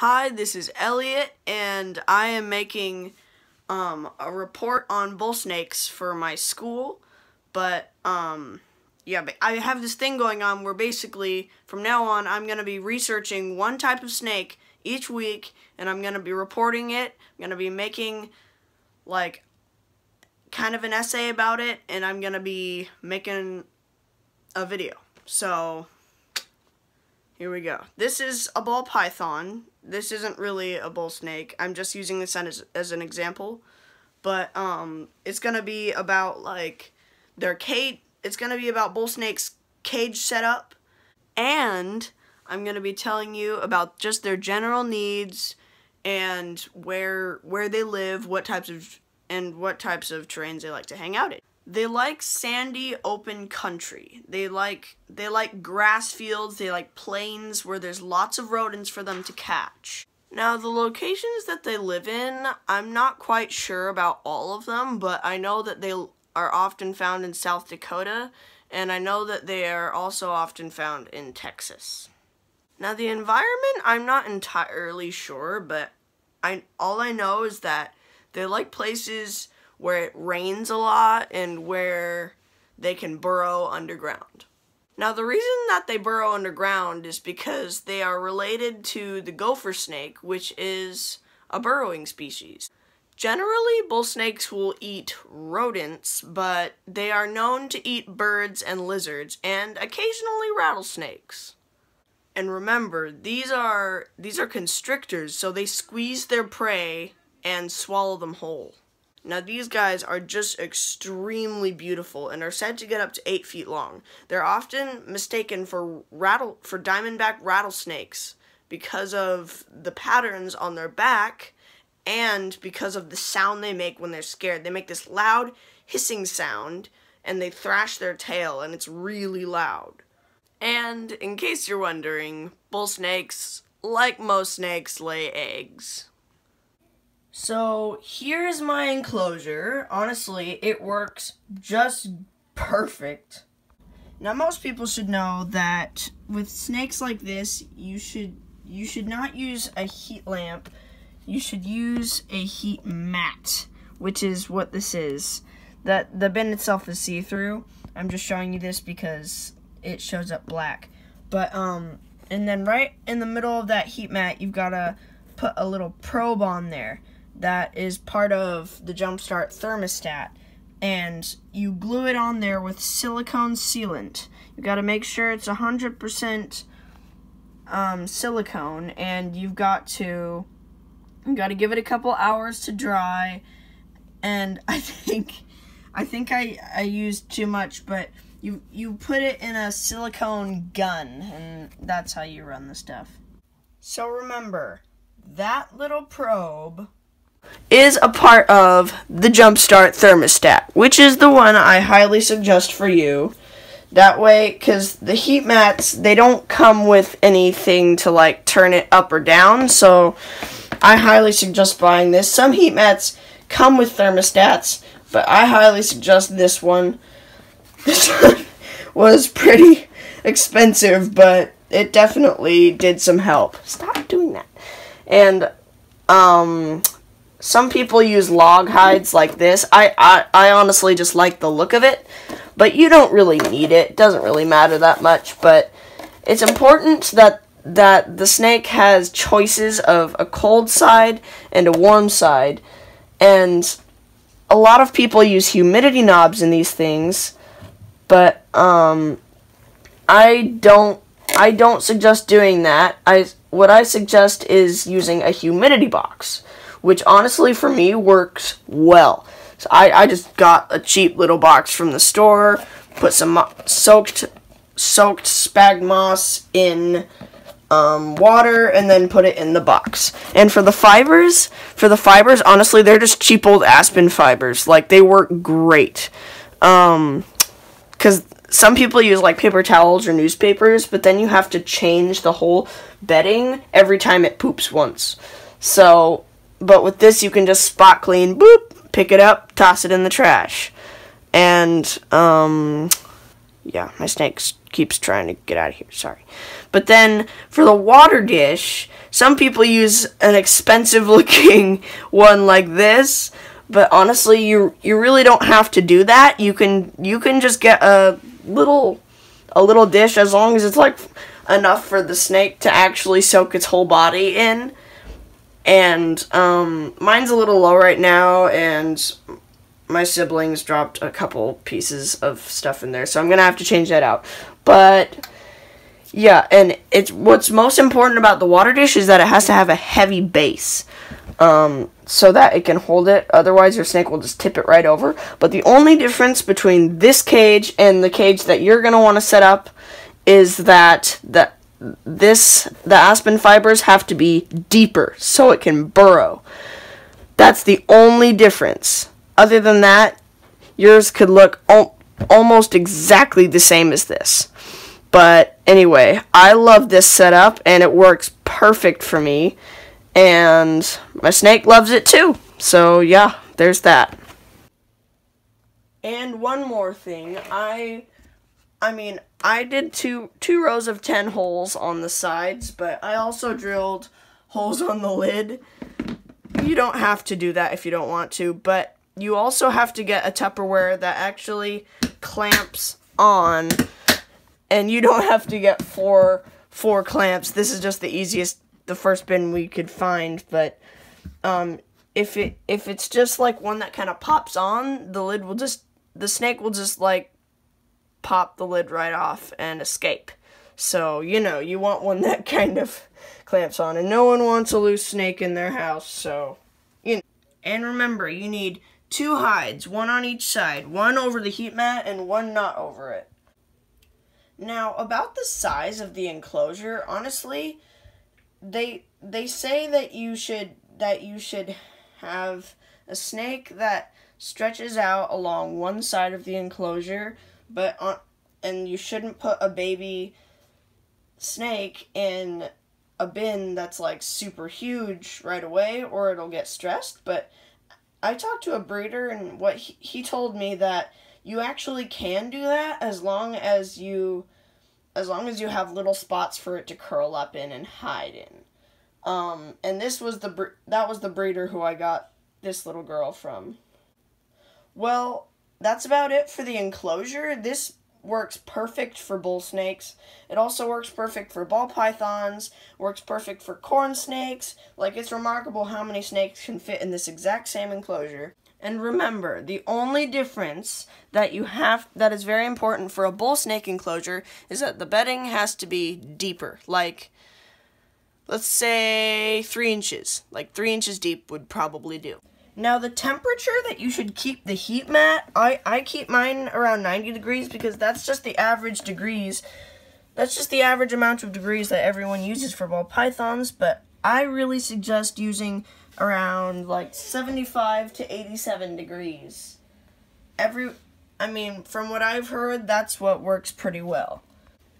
Hi, this is Elliot, and I am making um, a report on bull snakes for my school. But, um, yeah, but I have this thing going on where basically, from now on, I'm going to be researching one type of snake each week, and I'm going to be reporting it. I'm going to be making, like, kind of an essay about it, and I'm going to be making a video. So, here we go. This is a ball python. This isn't really a bull snake. I'm just using this as, as an example. But um, it's going to be about like their cage. It's going to be about bull snakes cage setup. And I'm going to be telling you about just their general needs and where where they live, what types of and what types of terrains they like to hang out in. They like sandy open country. They like they like grass fields, they like plains where there's lots of rodents for them to catch. Now the locations that they live in, I'm not quite sure about all of them, but I know that they are often found in South Dakota and I know that they are also often found in Texas. Now the environment, I'm not entirely sure, but I all I know is that they like places where it rains a lot and where they can burrow underground. Now, the reason that they burrow underground is because they are related to the gopher snake, which is a burrowing species. Generally, bull snakes will eat rodents, but they are known to eat birds and lizards, and occasionally rattlesnakes. And remember, these are these are constrictors, so they squeeze their prey and swallow them whole. Now these guys are just extremely beautiful and are said to get up to 8 feet long. They're often mistaken for rattle for diamondback rattlesnakes because of the patterns on their back and because of the sound they make when they're scared. They make this loud hissing sound and they thrash their tail and it's really loud. And in case you're wondering, bull snakes, like most snakes, lay eggs. So here's my enclosure. Honestly, it works just perfect. Now most people should know that with snakes like this, you should you should not use a heat lamp. You should use a heat mat, which is what this is. That the bin itself is see-through. I'm just showing you this because it shows up black. But um and then right in the middle of that heat mat, you've got to put a little probe on there that is part of the Jumpstart thermostat and you glue it on there with silicone sealant. You got to make sure it's 100% um, silicone and you've got to you got to give it a couple hours to dry and I think I think I I used too much but you you put it in a silicone gun and that's how you run the stuff. So remember that little probe is a part of the Jumpstart thermostat, which is the one I highly suggest for you. That way, because the heat mats, they don't come with anything to like turn it up or down, so I highly suggest buying this. Some heat mats come with thermostats, but I highly suggest this one. This one was pretty expensive, but it definitely did some help. Stop doing that. And, um, some people use log hides like this. I, I, I honestly just like the look of it, but you don't really need it. It doesn't really matter that much, but it's important that that the snake has choices of a cold side and a warm side. And a lot of people use humidity knobs in these things, but um I don't I don't suggest doing that. I what I suggest is using a humidity box which honestly for me works well. So I, I just got a cheap little box from the store, put some soaked soaked sphag moss in um, water and then put it in the box. And for the fibers, for the fibers, honestly, they're just cheap old aspen fibers. Like they work great. Um, cause some people use like paper towels or newspapers, but then you have to change the whole bedding every time it poops once. So but with this, you can just spot clean, boop, pick it up, toss it in the trash. And, um, yeah, my snake keeps trying to get out of here. Sorry. But then for the water dish, some people use an expensive looking one like this. But honestly, you you really don't have to do that. You can you can just get a little a little dish as long as it's like enough for the snake to actually soak its whole body in. And um, mine's a little low right now, and my siblings dropped a couple pieces of stuff in there, so I'm gonna have to change that out. But yeah, and it's what's most important about the water dish is that it has to have a heavy base. Um, so that it can hold it. Otherwise, your snake will just tip it right over. But the only difference between this cage and the cage that you're going to want to set up is that the this the aspen fibers have to be deeper so it can burrow. That's the only difference. Other than that, yours could look al almost exactly the same as this. But anyway, I love this setup and it works perfect for me. And my snake loves it too. So yeah, there's that. And one more thing, I I mean, I did two two rows of 10 holes on the sides, but I also drilled holes on the lid. You don't have to do that if you don't want to, but you also have to get a Tupperware that actually clamps on and you don't have to get four four clamps. This is just the easiest the first bin we could find, but um, if it if it's just like one that kind of pops on, the lid will just the snake will just like pop the lid right off and escape. So, you know, you want one that kind of clamps on and no one wants a loose snake in their house, so you know. And remember, you need two hides, one on each side, one over the heat mat and one not over it. Now, about the size of the enclosure, honestly, they they say that you should that you should have a snake that stretches out along one side of the enclosure, but on and you shouldn't put a baby snake in a bin that's like super huge right away or it'll get stressed, but I talked to a breeder and what he, he told me that you actually can do that as long as you as long as you have little spots for it to curl up in and hide in. Um, and this was the that was the breeder who I got this little girl from. Well, that's about it for the enclosure. This works perfect for bull snakes. It also works perfect for ball pythons, works perfect for corn snakes. Like, it's remarkable how many snakes can fit in this exact same enclosure. And remember, the only difference that you have that is very important for a bull snake enclosure is that the bedding has to be deeper. Like, let's say three inches. Like three inches deep would probably do. Now the temperature that you should keep the heat mat, I, I keep mine around 90 degrees because that's just the average degrees. That's just the average amount of degrees that everyone uses for ball pythons, but I really suggest using around like 75 to 87 degrees. Every, I mean, from what I've heard, that's what works pretty well.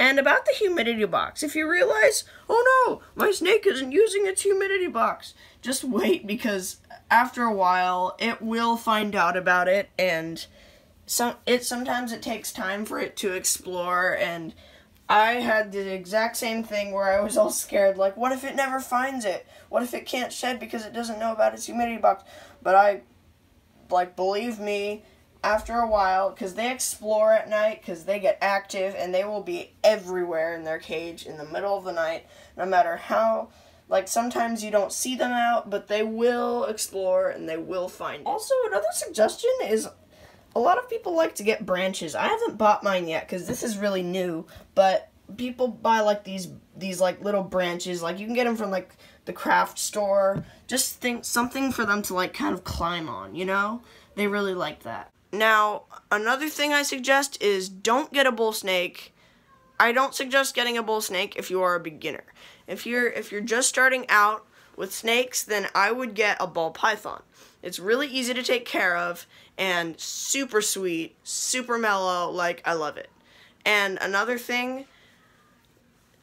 And about the humidity box, if you realize, oh no, my snake isn't using its humidity box, just wait because after a while it will find out about it and some it sometimes it takes time for it to explore and I had the exact same thing where I was all scared like what if it never finds it? What if it can't shed because it doesn't know about its humidity box? But I like believe me, after a while, because they explore at night, because they get active, and they will be everywhere in their cage in the middle of the night, no matter how, like, sometimes you don't see them out, but they will explore, and they will find it. Also, another suggestion is, a lot of people like to get branches. I haven't bought mine yet, because this is really new, but people buy, like, these, these, like, little branches, like, you can get them from, like, the craft store, just think something for them to, like, kind of climb on, you know? They really like that. Now, another thing I suggest is don't get a bull snake. I don't suggest getting a bull snake if you are a beginner. If you're if you're just starting out with snakes, then I would get a ball python. It's really easy to take care of and super sweet, super mellow, like I love it. And another thing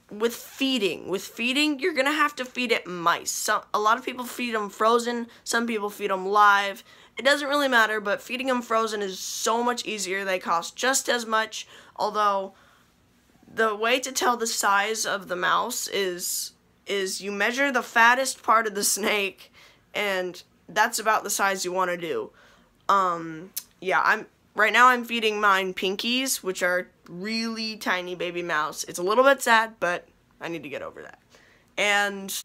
with feeding, with feeding, you're gonna have to feed it mice. So a lot of people feed them frozen, some people feed them live. It doesn't really matter, but feeding them frozen is so much easier. They cost just as much, although the way to tell the size of the mouse is is you measure the fattest part of the snake and that's about the size you want to do. Um yeah, I'm right now I'm feeding mine pinkies, which are really tiny baby mouse. It's a little bit sad, but I need to get over that. And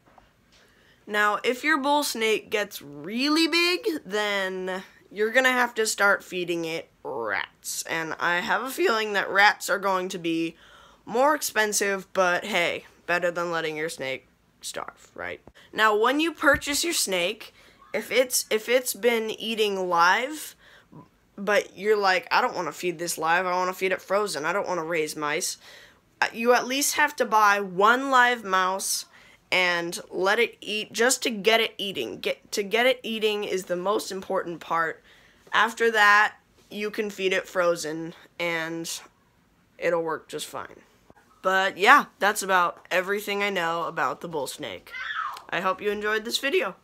now, if your bull snake gets really big, then you're going to have to start feeding it rats. And I have a feeling that rats are going to be more expensive, but hey, better than letting your snake starve, right? Now, when you purchase your snake, if it's if it's been eating live, but you're like, I don't want to feed this live. I want to feed it frozen. I don't want to raise mice. Uh, you at least have to buy one live mouse and let it eat just to get it eating. Get to get it eating is the most important part. After that, you can feed it frozen and it'll work just fine. But yeah, that's about everything I know about the bull snake. I hope you enjoyed this video.